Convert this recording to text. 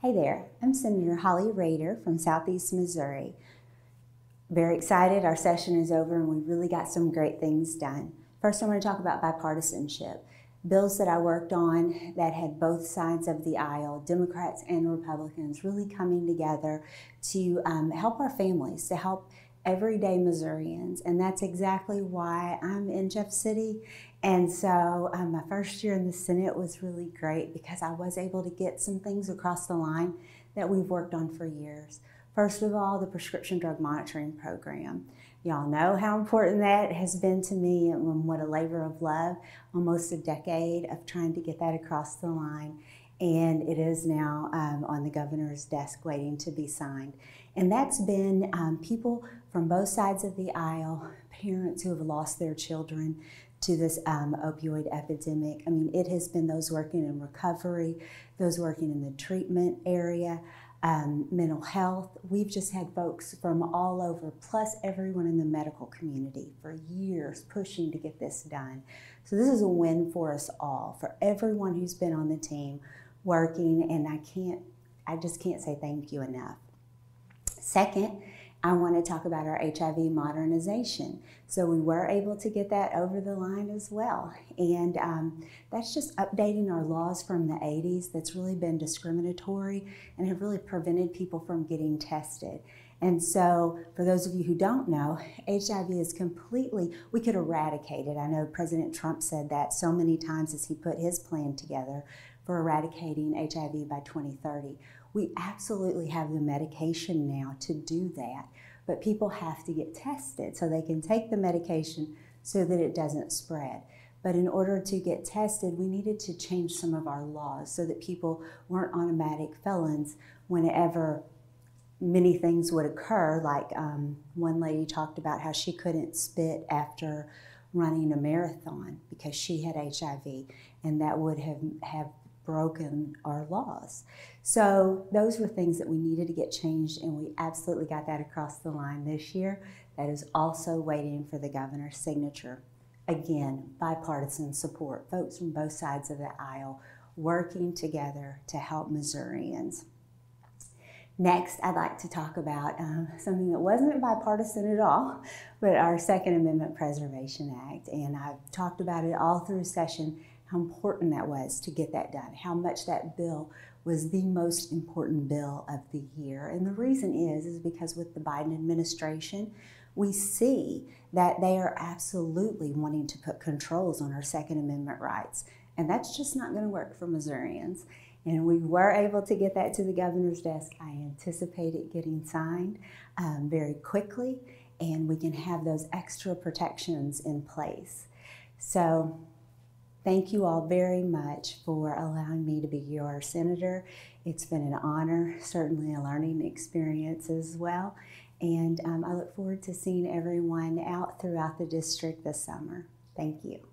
Hey there, I'm Senator Holly Rehder from Southeast Missouri. Very excited, our session is over and we really got some great things done. First, I want to talk about bipartisanship. Bills that I worked on that had both sides of the aisle, Democrats and Republicans, really coming together to um, help our families, to help everyday Missourians. And that's exactly why I'm in Jeff City. And so um, my first year in the Senate was really great because I was able to get some things across the line that we've worked on for years. First of all, the prescription drug monitoring program. Y'all know how important that has been to me and what a labor of love, almost a decade of trying to get that across the line and it is now um, on the governor's desk waiting to be signed. And that's been um, people from both sides of the aisle, parents who have lost their children to this um, opioid epidemic. I mean, it has been those working in recovery, those working in the treatment area, um, mental health. We've just had folks from all over, plus everyone in the medical community for years pushing to get this done. So this is a win for us all, for everyone who's been on the team working, and I can't, I just can't say thank you enough. Second, I want to talk about our HIV modernization. So we were able to get that over the line as well. And um, that's just updating our laws from the 80s that's really been discriminatory and have really prevented people from getting tested. And so, for those of you who don't know, HIV is completely, we could eradicate it. I know President Trump said that so many times as he put his plan together for eradicating HIV by 2030. We absolutely have the medication now to do that, but people have to get tested so they can take the medication so that it doesn't spread. But in order to get tested, we needed to change some of our laws so that people weren't automatic felons whenever many things would occur. Like um, one lady talked about how she couldn't spit after running a marathon because she had HIV, and that would have, have broken our laws. So those were things that we needed to get changed, and we absolutely got that across the line this year. That is also waiting for the governor's signature. Again, bipartisan support, folks from both sides of the aisle working together to help Missourians. Next, I'd like to talk about um, something that wasn't bipartisan at all, but our Second Amendment Preservation Act. And I've talked about it all through session how important that was to get that done, how much that bill was the most important bill of the year. And the reason is, is because with the Biden administration, we see that they are absolutely wanting to put controls on our Second Amendment rights. And that's just not going to work for Missourians. And we were able to get that to the governor's desk. I anticipate it getting signed um, very quickly, and we can have those extra protections in place. So Thank you all very much for allowing me to be your senator. It's been an honor, certainly a learning experience as well. And um, I look forward to seeing everyone out throughout the district this summer. Thank you.